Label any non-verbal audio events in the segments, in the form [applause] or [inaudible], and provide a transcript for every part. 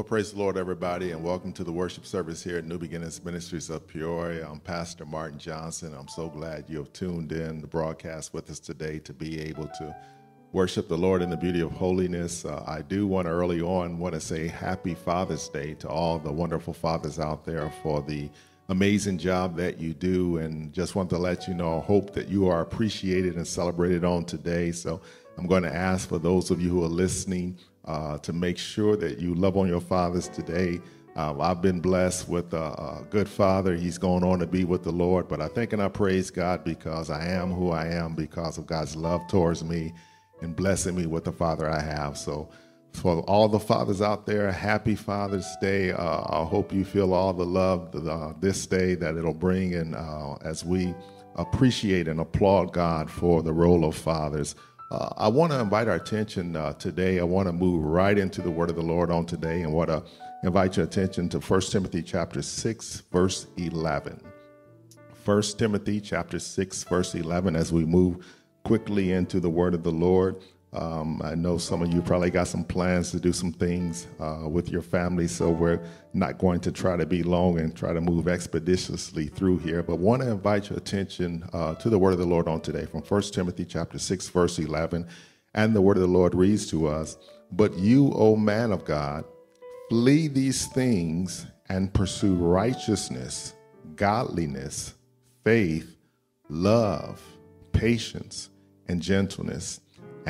Well, praise the Lord, everybody, and welcome to the worship service here at New Beginnings Ministries of Peoria. I'm Pastor Martin Johnson. I'm so glad you have tuned in the broadcast with us today to be able to worship the Lord in the beauty of holiness. Uh, I do want to early on want to say Happy Father's Day to all the wonderful fathers out there for the amazing job that you do, and just want to let you know. Hope that you are appreciated and celebrated on today. So I'm going to ask for those of you who are listening uh, to make sure that you love on your fathers today. Uh, I've been blessed with a, a, good father. He's going on to be with the Lord, but I think and I praise God because I am who I am because of God's love towards me and blessing me with the father I have. So, for all the fathers out there, happy Father's Day. Uh, I hope you feel all the love uh, this day that it'll bring, and uh, as we appreciate and applaud God for the role of fathers. Uh, I want to invite our attention uh, today. I want to move right into the word of the Lord on today and want to invite your attention to 1 Timothy chapter 6, verse 11. 1 Timothy chapter 6, verse 11, as we move quickly into the word of the Lord. Um, I know some of you probably got some plans to do some things uh, with your family, so we're not going to try to be long and try to move expeditiously through here. But want to invite your attention uh, to the word of the Lord on today from 1 Timothy chapter 6, verse 11. And the word of the Lord reads to us, But you, O man of God, flee these things and pursue righteousness, godliness, faith, love, patience, and gentleness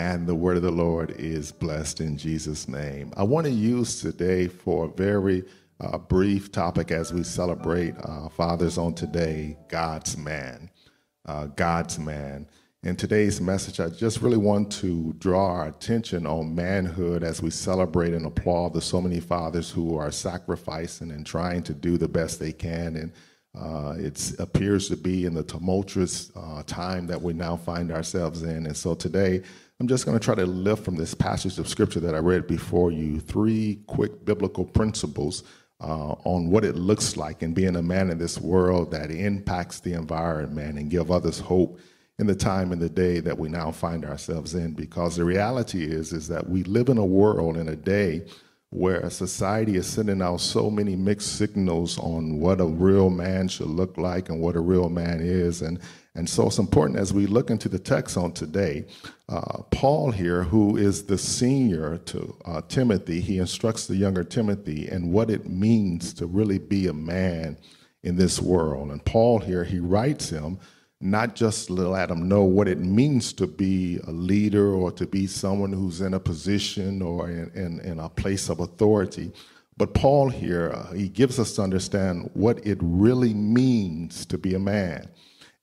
and the word of the Lord is blessed in Jesus' name. I want to use today for a very uh, brief topic as we celebrate uh, Fathers on today God's man. Uh, God's man. In today's message, I just really want to draw our attention on manhood as we celebrate and applaud the so many fathers who are sacrificing and trying to do the best they can. And uh, it appears to be in the tumultuous uh, time that we now find ourselves in. And so today, I'm just going to try to lift from this passage of scripture that I read before you three quick biblical principles uh, on what it looks like in being a man in this world that impacts the environment and give others hope in the time and the day that we now find ourselves in. Because the reality is, is that we live in a world in a day where a society is sending out so many mixed signals on what a real man should look like and what a real man is. And and so it's important as we look into the text on today, uh, Paul here, who is the senior to uh, Timothy, he instructs the younger Timothy and what it means to really be a man in this world. And Paul here, he writes him not just to let him know what it means to be a leader or to be someone who's in a position or in, in, in a place of authority, but Paul here, uh, he gives us to understand what it really means to be a man.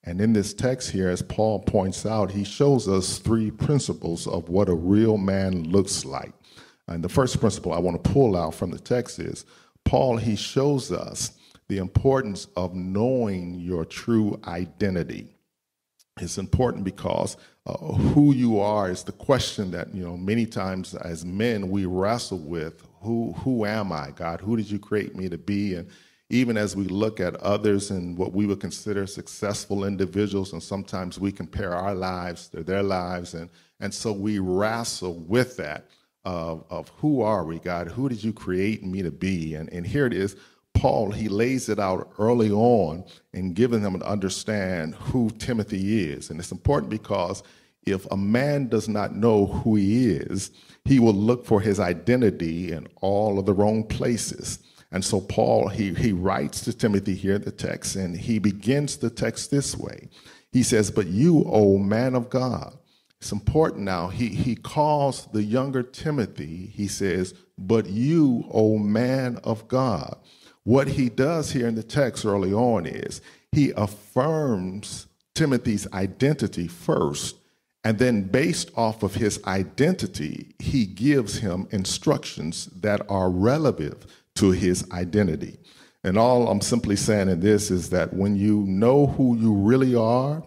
And in this text here, as Paul points out, he shows us three principles of what a real man looks like. And the first principle I want to pull out from the text is Paul, he shows us the importance of knowing your true identity. It's important because uh, who you are is the question that you know many times as men we wrestle with. Who who am I, God? Who did you create me to be? And even as we look at others and what we would consider successful individuals, and sometimes we compare our lives to their lives, and, and so we wrestle with that of, of who are we, God? Who did you create me to be? And, and here it is. Paul, he lays it out early on in giving them to understand who Timothy is. And it's important because if a man does not know who he is, he will look for his identity in all of the wrong places. And so Paul, he, he writes to Timothy here the text, and he begins the text this way. He says, But you, O man of God, it's important now. He, he calls the younger Timothy, he says, But you, O man of God. What he does here in the text early on is he affirms Timothy's identity first, and then based off of his identity, he gives him instructions that are relevant to his identity. And all I'm simply saying in this is that when you know who you really are,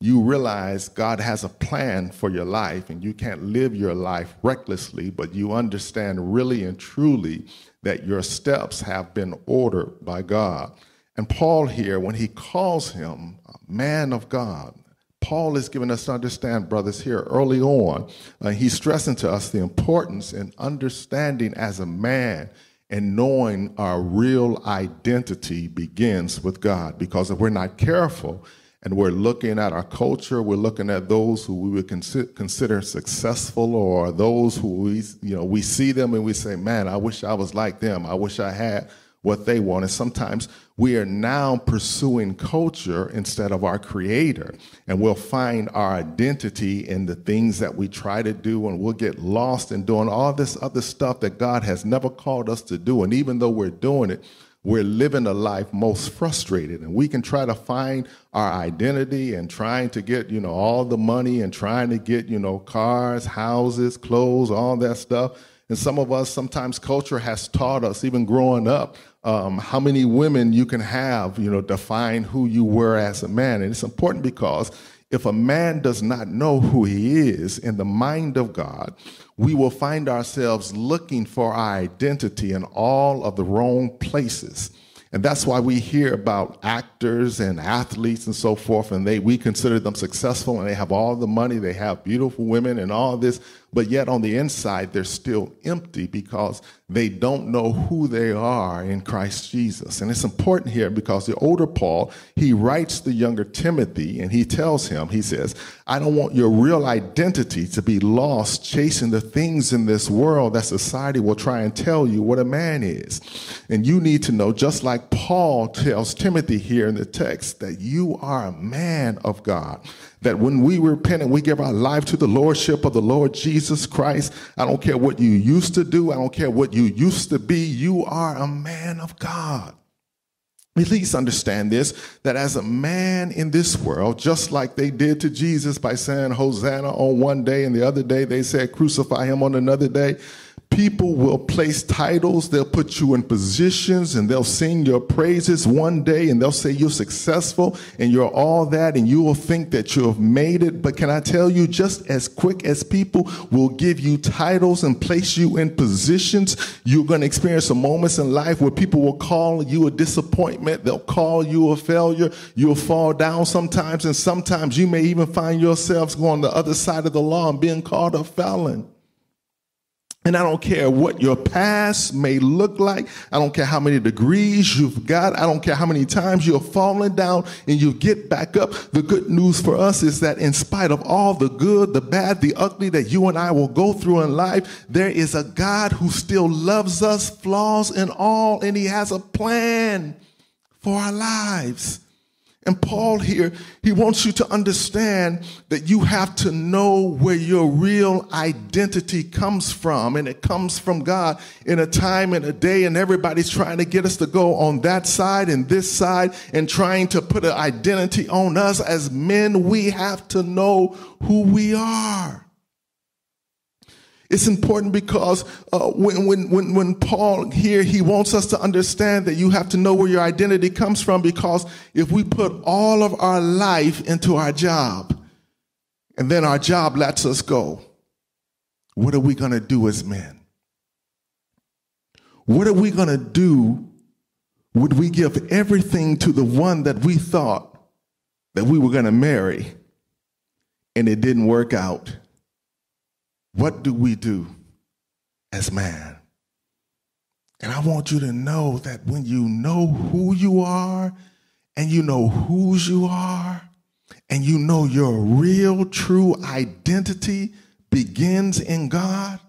you realize God has a plan for your life and you can't live your life recklessly, but you understand really and truly that your steps have been ordered by God. And Paul here, when he calls him a man of God, Paul is giving us to understand, brothers, here early on, uh, he's stressing to us the importance in understanding as a man And knowing our real identity begins with God because if we're not careful and we're looking at our culture, we're looking at those who we would consider successful or those who we, you know, we see them and we say, man, I wish I was like them. I wish I had what they want. And sometimes we are now pursuing culture instead of our creator. And we'll find our identity in the things that we try to do, and we'll get lost in doing all this other stuff that God has never called us to do. And even though we're doing it, we're living a life most frustrated and we can try to find our identity and trying to get you know all the money and trying to get you know cars houses clothes all that stuff and some of us sometimes culture has taught us even growing up um, how many women you can have, you know, define who you were as a man. And it's important because if a man does not know who he is in the mind of God, we will find ourselves looking for our identity in all of the wrong places. And that's why we hear about actors and athletes and so forth, and they we consider them successful and they have all the money, they have beautiful women and all this, but yet on the inside they're still empty because they don't know who they are in Christ Jesus. And it's important here because the older Paul, he writes the younger Timothy and he tells him, he says, I don't want your real identity to be lost chasing the things in this world that society will try and tell you what a man is. And you need to know, just like Paul tells Timothy here in the text, that you are a man of God that when we repent and we give our life to the Lordship of the Lord Jesus Christ, I don't care what you used to do, I don't care what you used to be, you are a man of God. Please understand this that as a man in this world, just like they did to Jesus by saying Hosanna on one day and the other day they said crucify him on another day, People will place titles, they'll put you in positions, and they'll sing your praises one day, and they'll say you're successful and you're all that, and you will think that you have made it. But can I tell you, just as quick as people will give you titles and place you in positions, you're going to experience some moments in life where people will call you a disappointment, they'll call you a failure, you'll fall down sometimes, and sometimes you may even find yourselves going the other side of the law and being called a felon. And I don't care what your past may look like. I don't care how many degrees you've got. I don't care how many times you've fallen down and you get back up. The good news for us is that in spite of all the good, the bad, the ugly that you and I will go through in life, there is a God who still loves us, flaws and all, and he has a plan for our lives. And Paul here, he wants you to understand that you have to know where your real identity comes from. And it comes from God in a time and a day, and everybody's trying to get us to go on that side and this side and trying to put an identity on us. As men, we have to know who we are. It's important because uh, when, when, when, when Paul here, he wants us to understand that you have to know where your identity comes from because if we put all of our life into our job and then our job lets us go, what are we going to do as men? What are we going to do? Would we give everything to the one that we thought that we were going to marry and it didn't work out? What do we do as man? And I want you to know that when you know who you are and you know whose you are and you know your real true identity begins in God,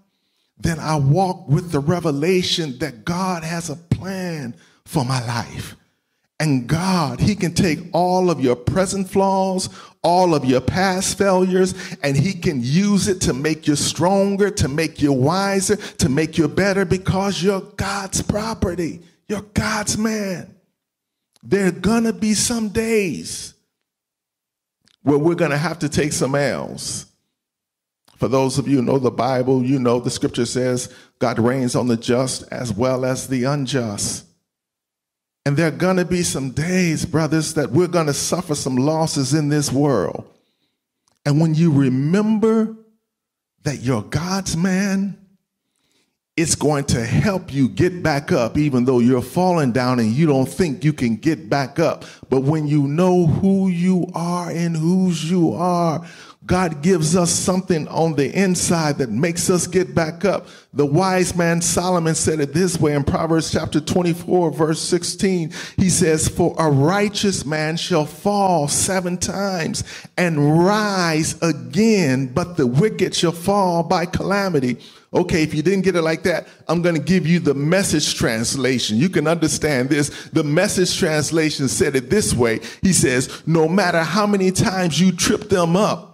then I walk with the revelation that God has a plan for my life. And God, He can take all of your present flaws, all of your past failures, and He can use it to make you stronger, to make you wiser, to make you better because you're God's property. You're God's man. There are gonna be some days where we're gonna have to take some L's. For those of you who know the Bible, you know the scripture says God rains on the just as well as the unjust. And there are going to be some days, brothers, that we're going to suffer some losses in this world. And when you remember that you're God's man, it's going to help you get back up, even though you're falling down and you don't think you can get back up. But when you know who you are and whose you are, God gives us something on the inside that makes us get back up. The wise man Solomon said it this way in Proverbs chapter 24, verse 16. He says, For a righteous man shall fall seven times and rise again, but the wicked shall fall by calamity. Okay, if you didn't get it like that, I'm going to give you the message translation. You can understand this. The message translation said it this way. He says, no matter how many times you trip them up,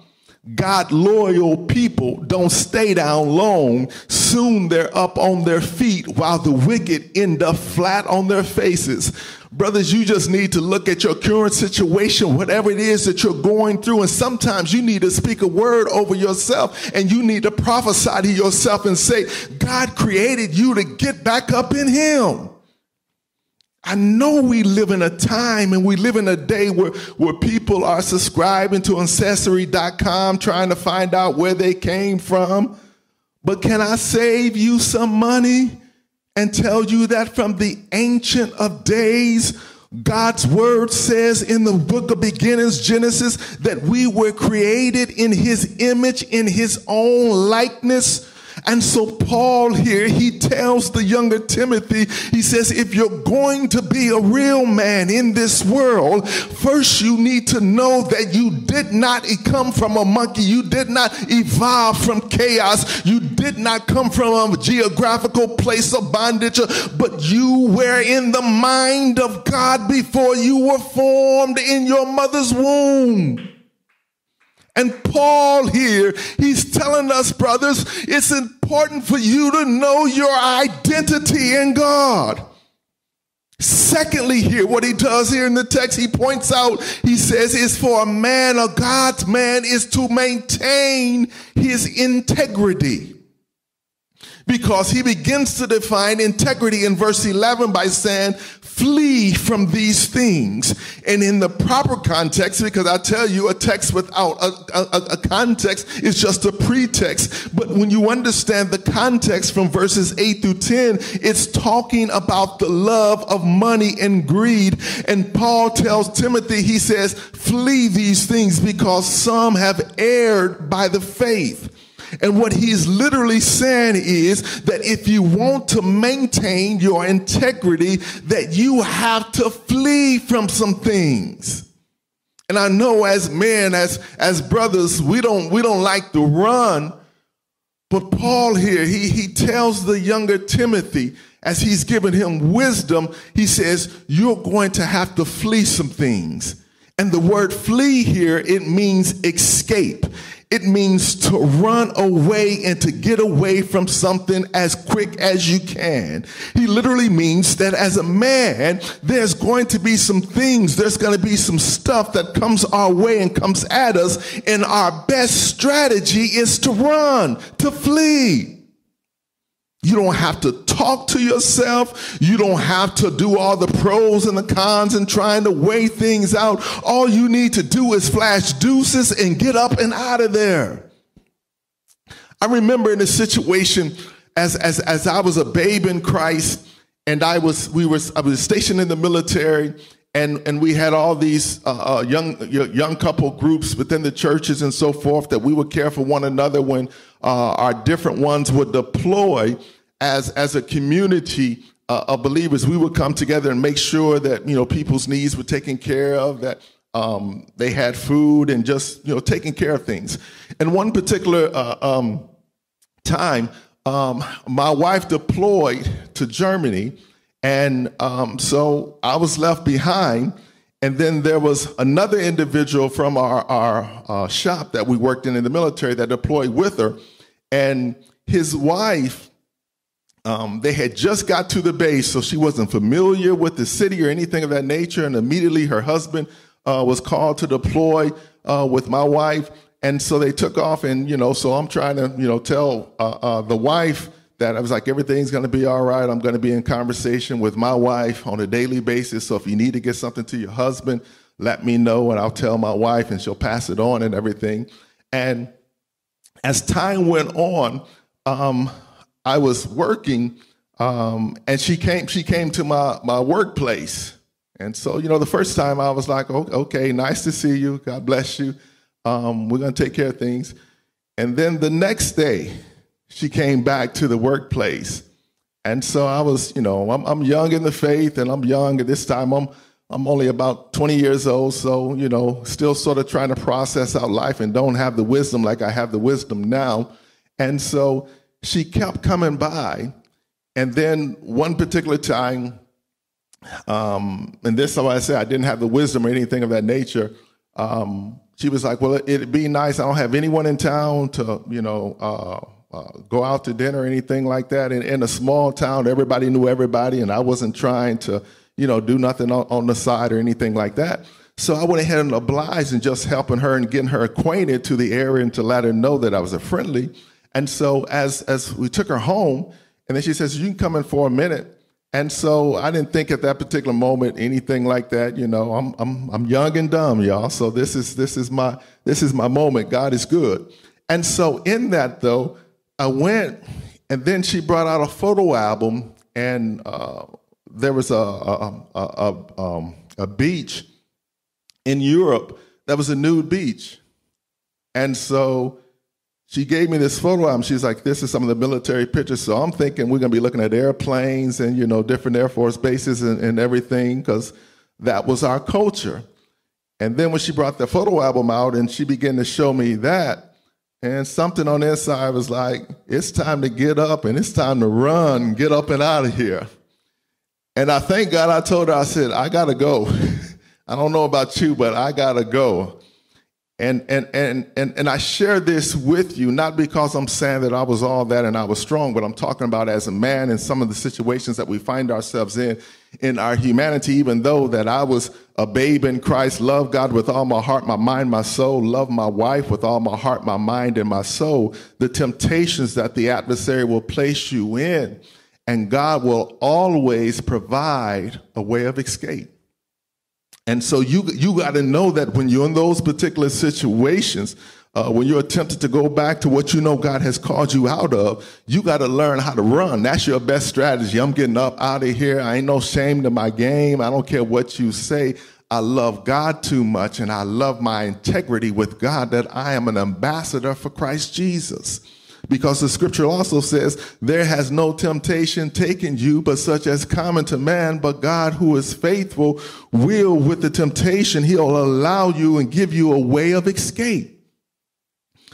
God loyal people don't stay down long. Soon they're up on their feet while the wicked end up flat on their faces. Brothers, you just need to look at your current situation, whatever it is that you're going through. And sometimes you need to speak a word over yourself and you need to prophesy to yourself and say, God created you to get back up in Him. I know we live in a time and we live in a day where, where people are subscribing to ancestry.com trying to find out where they came from. But can I save you some money and tell you that from the ancient of days, God's word says in the book of beginnings, Genesis, that we were created in his image, in his own likeness. And so Paul here, he tells the younger Timothy, he says, if you're going to be a real man in this world, first you need to know that you did not come from a monkey. You did not evolve from chaos. You did not come from a geographical place of bondage, but you were in the mind of God before you were formed in your mother's womb. And Paul here, he's telling us, brothers, it's important for you to know your identity in God. Secondly, here, what he does here in the text, he points out, he says, is for a man, a God's man, is to maintain his integrity because he begins to define integrity in verse 11 by saying, flee from these things. And in the proper context, because I tell you, a text without a, a, a, context is just a pretext. But when you understand the context from verses 8 through 10, it's talking about the love of money and greed. And Paul tells Timothy, he says, flee these things because some have erred by the faith. And what he's literally saying is that if you want to maintain your integrity, that you have to flee from some things. And I know as men, as, as brothers, we don't, we don't like to run. But Paul here, he, he tells the younger Timothy, as he's giving him wisdom, he says, you're going to have to flee some things. And the word flee here, it means escape. It means to run away and to get away from something as quick as you can. He literally means that as a man, there's going to be some things, there's going to be some stuff that comes our way and comes at us. And our best strategy is to run, to flee. You don't have to talk to yourself. You don't have to do all the pros and the cons and trying to weigh things out. All you need to do is flash deuces and get up and out of there. I remember in a situation as, as, as I was a babe in Christ and I was, we were, I was stationed in the military and, and we had all these uh, uh, young, young couple groups within the churches and so forth that we would care for one another when uh, our different ones would deploy as as a community uh, of believers, we would come together and make sure that you know people's needs were taken care of, that um, they had food, and just you know taking care of things. And one particular uh, um, time, um, my wife deployed to Germany, and um, so I was left behind. And then there was another individual from our, our uh, shop that we worked in in the military that deployed with her, and his wife um, they had just got to the base, so she wasn't familiar with the city or anything of that nature. And immediately her husband uh, was called to deploy uh, with my wife. And so they took off, and you know, so I'm trying to, you know, tell uh, uh the wife that I was like, everything's going to be all right. I'm going to be in conversation with my wife on a daily basis. So if you need to get something to your husband, let me know, and I'll tell my wife, and she'll pass it on and everything. And as time went on, um, I was working, um, and she came. She came to my my workplace, and so you know, the first time I was like, oh, "Okay, nice to see you. God bless you." Um, we're going to take care of things. And then the next day, she came back to the workplace. And so I was, you know, I'm, I'm young in the faith and I'm young at this time. I'm, I'm only about 20 years old. So, you know, still sort of trying to process out life and don't have the wisdom like I have the wisdom now. And so she kept coming by. And then one particular time, um, and this is why I say I didn't have the wisdom or anything of that nature. Um, she was like, "Well, it'd be nice. I don't have anyone in town to, you know, uh, uh, go out to dinner or anything like that. In, in, a small town, everybody knew everybody, and I wasn't trying to, you know, do nothing on, on the side or anything like that. So I went ahead and obliged and just helping her and getting her acquainted to the area and to let her know that I was a friendly. And so as as we took her home, and then she says, "You can come in for a minute." And so I didn't think at that particular moment anything like that. You know, I'm I'm I'm young and dumb, y'all. So this is this is my this is my moment. God is good. And so in that though, I went, and then she brought out a photo album, and uh, there was a a, a, a, um, a beach in Europe that was a nude beach, and so she gave me this photo album. She's like, this is some of the military pictures. So I'm thinking we're going to be looking at airplanes and, you know, different Air Force bases and, and everything because that was our culture. And then when she brought the photo album out and she began to show me that, and something on the inside was like, it's time to get up and it's time to run, get up and out of here. And I thank God I told her, I said, I got to go. [laughs] I don't know about you, but I got to go. And, and, and, and, and I share this with you, not because I'm saying that I was all that and I was strong, but I'm talking about as a man in some of the situations that we find ourselves in, in our humanity, even though that I was a babe in Christ, love God with all my heart, my mind, my soul, love my wife with all my heart, my mind, and my soul, the temptations that the adversary will place you in, and God will always provide a way of escape. And so you you got to know that when you're in those particular situations, uh, when you're tempted to go back to what you know God has called you out of, you got to learn how to run. That's your best strategy. I'm getting up out of here. I ain't no shame to my game. I don't care what you say. I love God too much and I love my integrity with God that I am an ambassador for Christ Jesus. Because the scripture also says, There has no temptation taken you, but such as common to man. But God, who is faithful, will with the temptation, He'll allow you and give you a way of escape.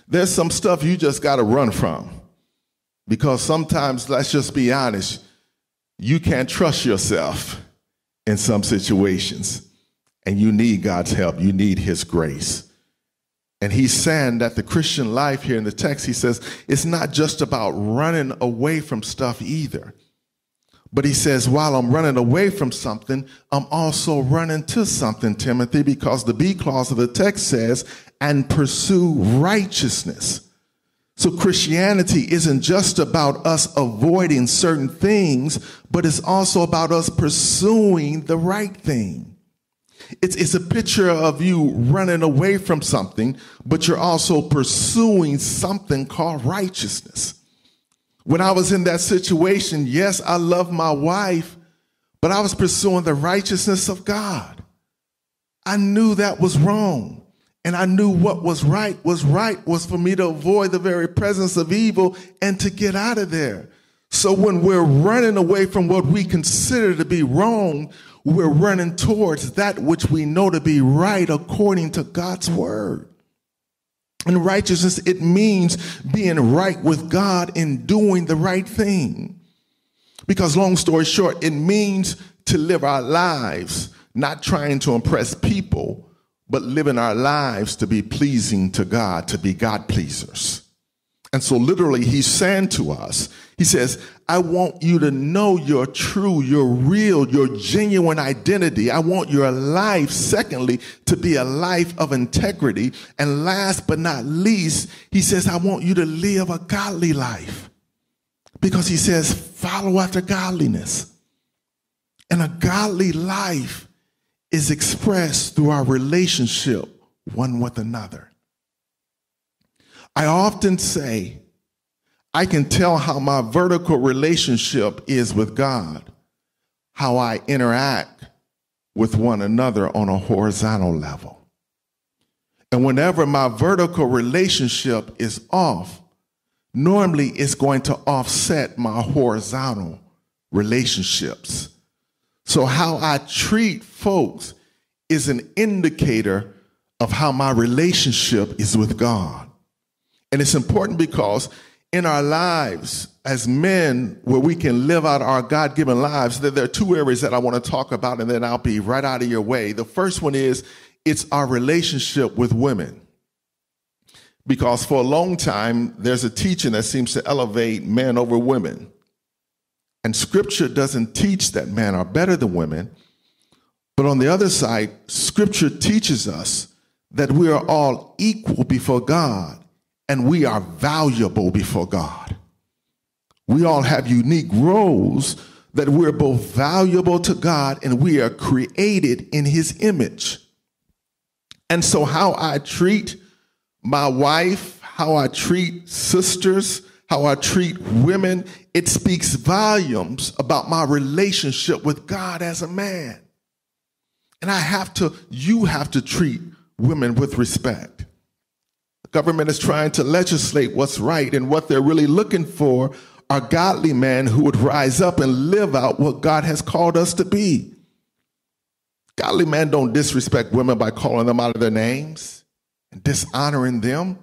There's some stuff you just got to run from. Because sometimes, let's just be honest, you can't trust yourself in some situations. And you need God's help, you need His grace. And he's saying that the Christian life here in the text, he says, it's not just about running away from stuff either. But he says, while I'm running away from something, I'm also running to something, Timothy, because the B clause of the text says, and pursue righteousness. So Christianity isn't just about us avoiding certain things, but it's also about us pursuing the right thing. It's, it's a picture of you running away from something, but you're also pursuing something called righteousness. When I was in that situation, yes, I love my wife, but I was pursuing the righteousness of God. I knew that was wrong. And I knew what was right was right was for me to avoid the very presence of evil and to get out of there. So when we're running away from what we consider to be wrong, we're running towards that which we know to be right according to God's word. And righteousness, it means being right with God and doing the right thing. Because, long story short, it means to live our lives not trying to impress people, but living our lives to be pleasing to God, to be God pleasers. And so, literally, he's saying to us, he says, I want you to know your true, your real, your genuine identity. I want your life, secondly, to be a life of integrity. And last but not least, he says, I want you to live a godly life. Because he says, follow after godliness. And a godly life is expressed through our relationship one with another. I often say, I can tell how my vertical relationship is with God, how I interact with one another on a horizontal level. And whenever my vertical relationship is off, normally it's going to offset my horizontal relationships. So, how I treat folks is an indicator of how my relationship is with God. And it's important because in our lives as men, where we can live out our God given lives, there are two areas that I want to talk about, and then I'll be right out of your way. The first one is it's our relationship with women. Because for a long time, there's a teaching that seems to elevate men over women. And scripture doesn't teach that men are better than women. But on the other side, scripture teaches us that we are all equal before God and we are valuable before God. We all have unique roles that we're both valuable to God and we are created in his image. And so, how I treat my wife, how I treat sisters, how I treat women, it speaks volumes about my relationship with God as a man. And I have to, you have to treat women with respect. Government is trying to legislate what's right, and what they're really looking for are godly men who would rise up and live out what God has called us to be. Godly men don't disrespect women by calling them out of their names and dishonoring them.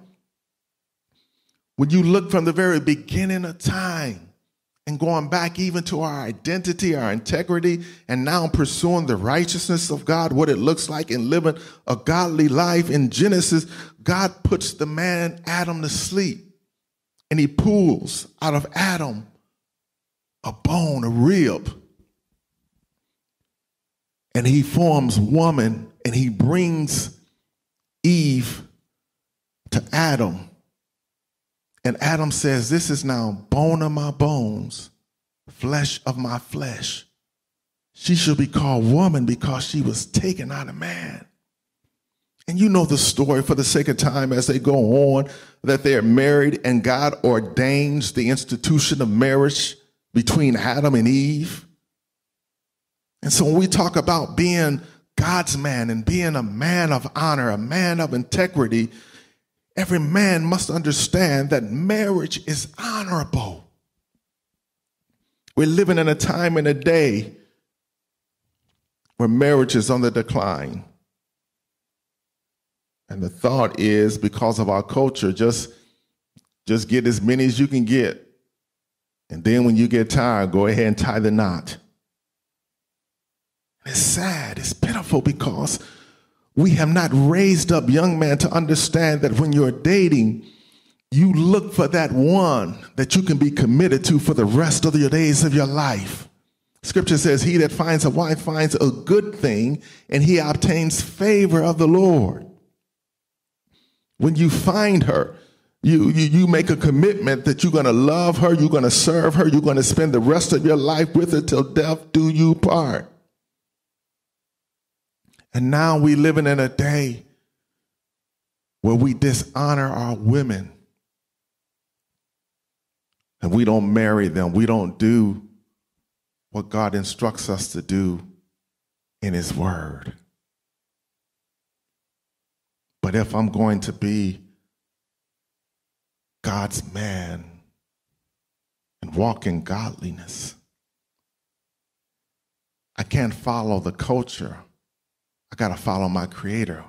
When you look from the very beginning of time and going back even to our identity, our integrity, and now pursuing the righteousness of God, what it looks like in living a godly life in Genesis, God puts the man Adam to sleep and he pulls out of Adam a bone, a rib. And he forms woman and he brings Eve to Adam and Adam says, This is now bone of my bones, flesh of my flesh. She should be called woman because she was taken out of man. And you know the story for the sake of time as they go on that they are married and God ordains the institution of marriage between Adam and Eve. And so when we talk about being God's man and being a man of honor, a man of integrity, Every man must understand that marriage is honorable. We're living in a time and a day where marriage is on the decline. And the thought is because of our culture, just, just get as many as you can get. And then when you get tired, go ahead and tie the knot. It's sad, it's pitiful because we have not raised up young men to understand that when you're dating, you look for that one that you can be committed to for the rest of your days of your life. Scripture says, He that finds a wife finds a good thing, and he obtains favor of the Lord. When you find her, you, you, you make a commitment that you're going to love her, you're going to serve her, you're going to spend the rest of your life with her till death do you part. And now we living in a day where we dishonor our women. And we don't marry them. We don't do what God instructs us to do in His Word. But if I'm going to be God's man and walk in godliness, I can't follow the culture I got to follow my creator.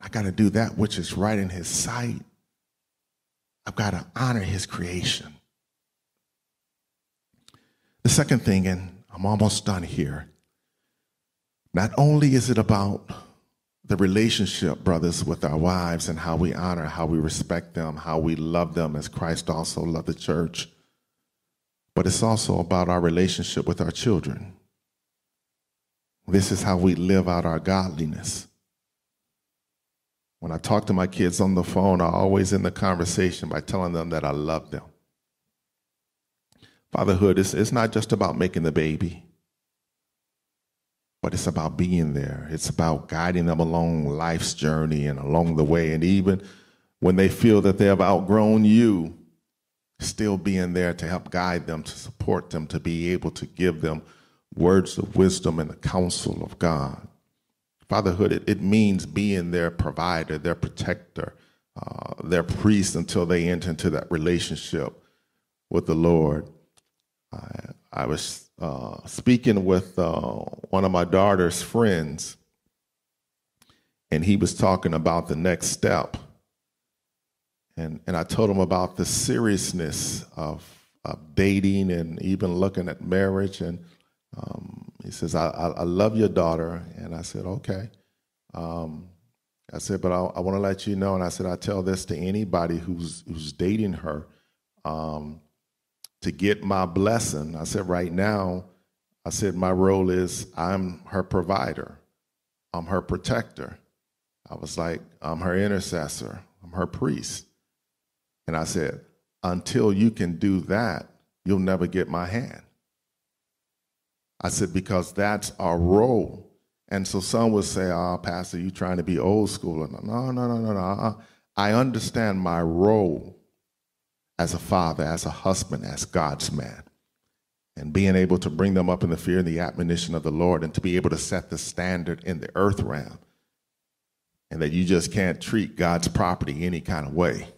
I got to do that which is right in his sight. I've got to honor his creation. The second thing, and I'm almost done here, not only is it about the relationship, brothers, with our wives and how we honor, how we respect them, how we love them as Christ also loved the church, but it's also about our relationship with our children. This is how we live out our godliness. When I talk to my kids on the phone, I always end the conversation by telling them that I love them. Fatherhood is it's not just about making the baby, but it's about being there. It's about guiding them along life's journey and along the way. And even when they feel that they have outgrown you, still being there to help guide them, to support them, to be able to give them words of wisdom and the counsel of God. Fatherhood, it, it means being their provider, their protector, uh, their priest until they enter into that relationship with the Lord. I, I was uh, speaking with uh, one of my daughter's friends, and he was talking about the next step. And, and I told him about the seriousness of, of dating and even looking at marriage. And um, he says, I, I, I, love your daughter. And I said, okay. Um, I said, but I, I want to let you know. And I said, I tell this to anybody who's, who's dating her. Um, to get my blessing, I said, right now, I said, my role is I'm her provider, I'm her protector. I was like, I'm her intercessor, I'm her priest. And I said, until you can do that, you'll never get my hand. I said, because that's our role. And so some would say, oh, Pastor, you trying to be old school. No, no, no, no, no. Uh-uh. I understand my role as a father, as a husband, as God's man. And being able to bring them up in the fear and the admonition of the Lord and to be able to set the standard in the earth realm. And that you just can't treat God's property any kind of way.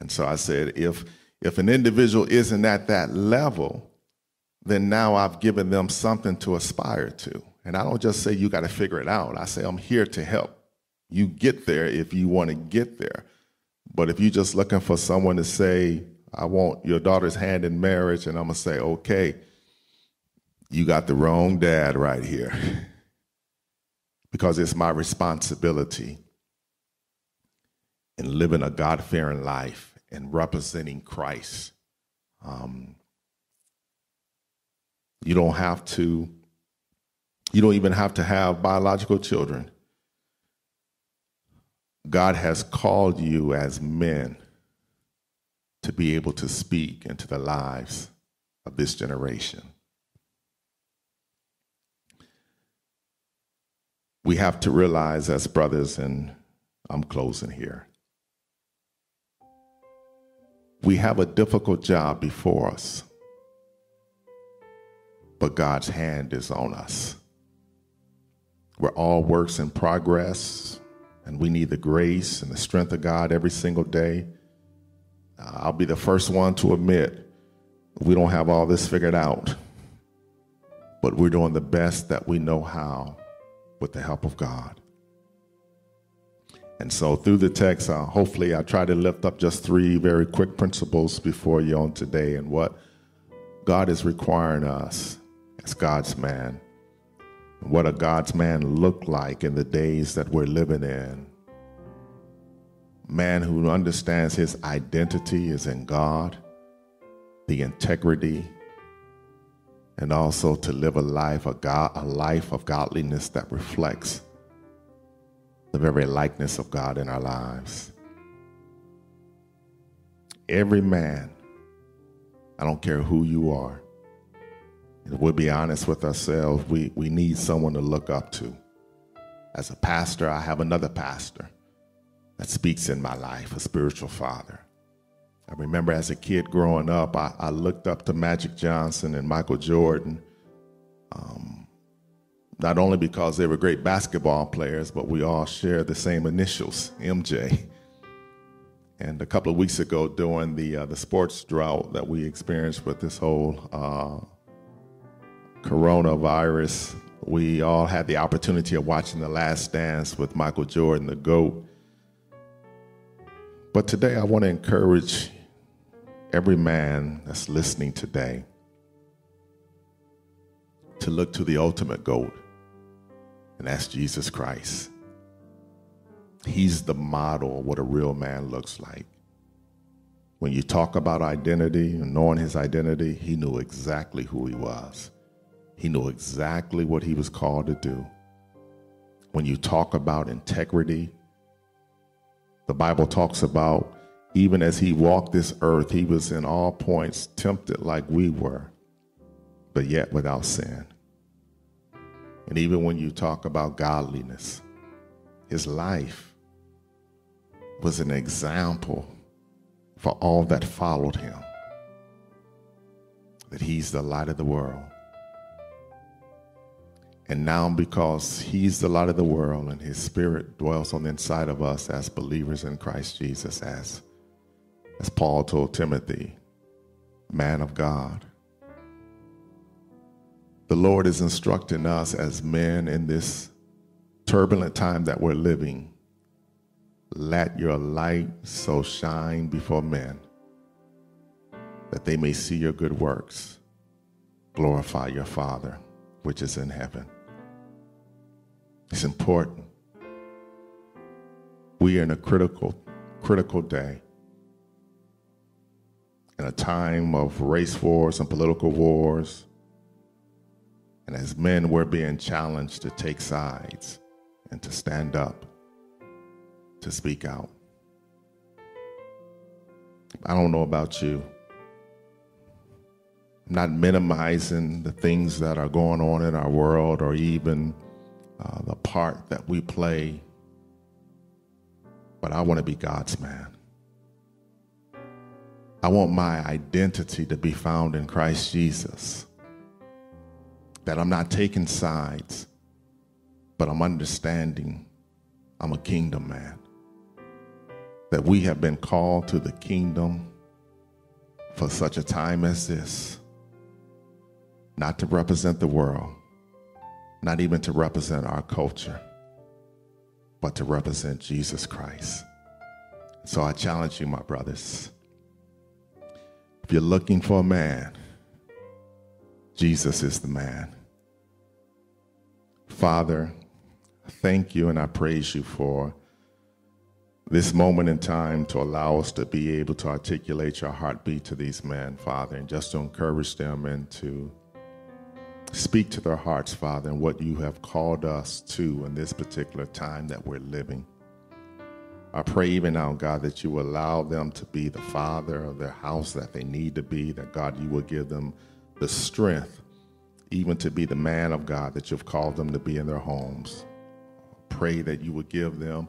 And so I said, if if an individual isn't at that level, then now I've given them something to aspire to. And I don't just say you got to figure it out. I say I'm here to help you get there if you want to get there. But if you're just looking for someone to say, I want your daughter's hand in marriage, and I'm going to say, okay, you got the wrong dad right here. [laughs] because it's my responsibility in living a God fearing life and representing Christ. Um, you don't have to, you don't even have to have biological children God has called you as men to be able to speak into the lives of this generation. We have to realize, as brothers, and I'm closing here, we have a difficult job before us, but God's hand is on us. We're all works in progress. And we need the grace and the strength of God every single day. Uh, I'll be the first one to admit we don't have all this figured out, but we're doing the best that we know how with the help of God. And so, through the text, uh, hopefully, I try to lift up just three very quick principles before you on today and what God is requiring us as God's man what a God's man look like in the days that we're living in. Man who understands his identity is in God, the integrity, and also to live a life of God, a life of godliness that reflects the very likeness of God in our lives. Every man, I don't care who you are, if we'll be honest with ourselves, we, we need someone to look up to. As a pastor, I have another pastor that speaks in my life, a spiritual father. I remember as a kid growing up, I, I looked up to Magic Johnson and Michael Jordan, um, not only because they were great basketball players, but we all share the same initials, MJ. And a couple of weeks ago, during the uh, the sports drought that we experienced with this whole uh, coronavirus, we all had the opportunity of watching The Last Dance with Michael Jordan, the GOAT. But today I want to encourage every man that's listening today to look to the ultimate GOAT, and that's Jesus Christ. He's the model of what a real man looks like. When you talk about identity and knowing his identity, he knew exactly who he was. He knew exactly what he was called to do. When you talk about integrity, the Bible talks about even as he walked this earth, he was in all points tempted like we were, but yet without sin. And even when you talk about godliness, his life was an example for all that followed him. That he's the light of the world. And now, because He's the light of the world and His Spirit dwells on the inside of us as believers in Christ Jesus, as, as Paul told Timothy, man of God. The Lord is instructing us as men in this turbulent time that we're living. Let your light so shine before men that they may see your good works. Glorify your Father which is in heaven. It's important. We are in a critical, critical day. In a time of race wars and political wars. And as men, we're being challenged to take sides and to stand up, to speak out. I don't know about you. I'm not minimizing the things that are going on in our world or even uh, the part that we play, but I want to be God's man. I want my identity to be found in Christ Jesus. That I'm not taking sides, but I'm understanding I'm a kingdom man. That we have been called to the kingdom for such a time as this not to represent the world, not even to represent our culture, but to represent Jesus Christ. So I challenge you, my brothers. If you're looking for a man, Jesus is the man. Father, thank you and I praise you for this moment in time to allow us to be able to articulate your heartbeat to these men, Father, and just to encourage them and to Speak to their hearts, Father, and what you have called us to in this particular time that we're living. I pray even now, God, that you allow them to be the father of their house that they need to be, that God, you will give them the strength even to be the man of God that you've called them to be in their homes. Pray that you would give them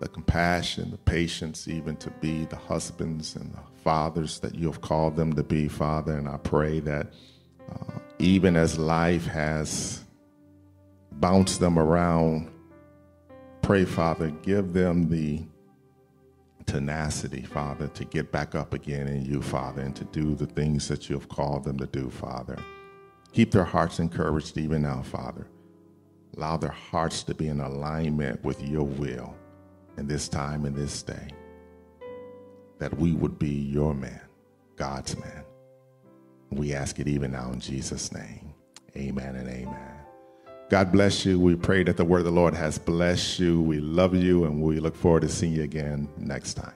the compassion, the patience, even to be the husbands and the fathers that you have called them to be, Father. And I pray that even as life has bounced them around, pray, Father, give them the tenacity, Father, to get back up again in you, Father, and to do the things that you have called them to do, Father. Keep their hearts encouraged even now, Father. Allow their hearts to be in alignment with your will in this time and this day. That we would be your man, God's man. We ask it even now in Jesus' name. Amen and amen. God bless you. We pray that the word of the Lord has blessed you. We love you, and we look forward to seeing you again next time.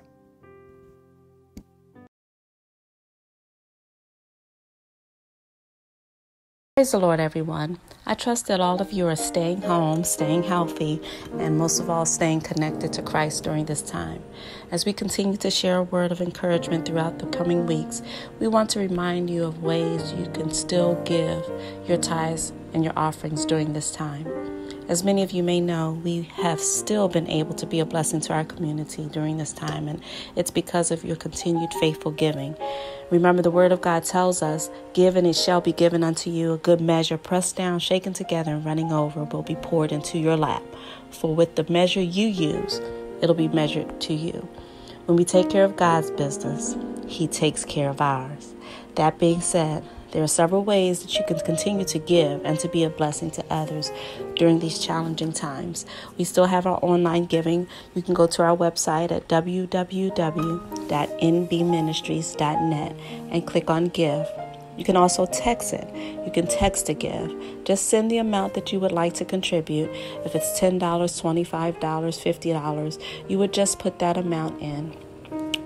Praise the Lord, everyone. I trust that all of you are staying home, staying healthy, and most of all, staying connected to Christ during this time. As we continue to share a word of encouragement throughout the coming weeks, we want to remind you of ways you can still give your tithes and your offerings during this time. As many of you may know, we have still been able to be a blessing to our community during this time, and it's because of your continued faithful giving. Remember, the Word of God tells us, Give and it shall be given unto you, a good measure, pressed down, shaken together, and running over, will be poured into your lap. For with the measure you use, it'll be measured to you. When we take care of God's business, He takes care of ours. That being said, there are several ways that you can continue to give and to be a blessing to others during these challenging times. We still have our online giving. You can go to our website at www.nbministries.net and click on Give. You can also text it. You can text to give. Just send the amount that you would like to contribute. If it's $10, $25, $50, you would just put that amount in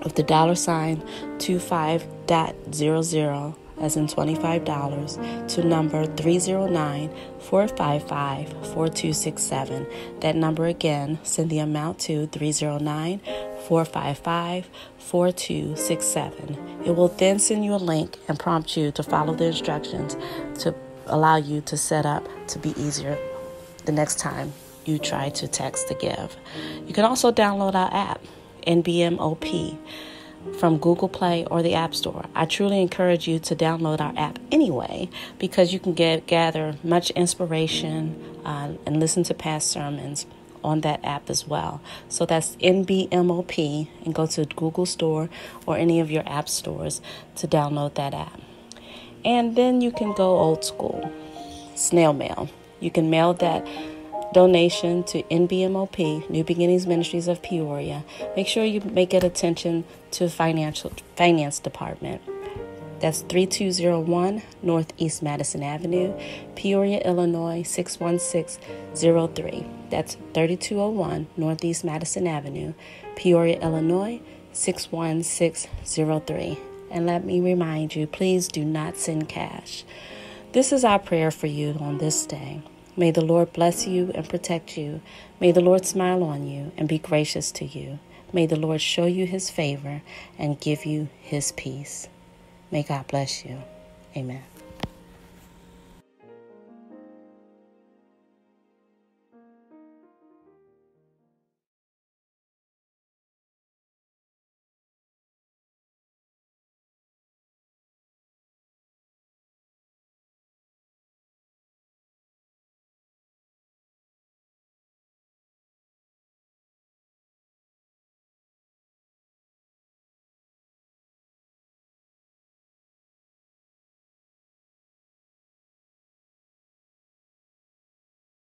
with the dollar sign 25.00 as in $25, to number 309 455 4267. That number again, send the amount to 309 455 4267. It will then send you a link and prompt you to follow the instructions to allow you to set up to be easier the next time you try to text to give. You can also download our app, NBMOP. From Google Play or the App Store. I truly encourage you to download our app anyway because you can get gather much inspiration uh, and listen to past sermons on that app as well. So that's NBMOP and go to Google Store or any of your app stores to download that app. And then you can go old school, snail mail. You can mail that donation to NBMOP, New Beginnings Ministries of Peoria. Make sure you make it attention to financial finance department. That's 3201 Northeast Madison Avenue, Peoria, Illinois 61603. That's 3201 Northeast Madison Avenue, Peoria, Illinois 61603. And let me remind you, please do not send cash. This is our prayer for you on this day. May the Lord bless you and protect you. May the Lord smile on you and be gracious to you. May the Lord show you his favor and give you his peace. May God bless you. Amen.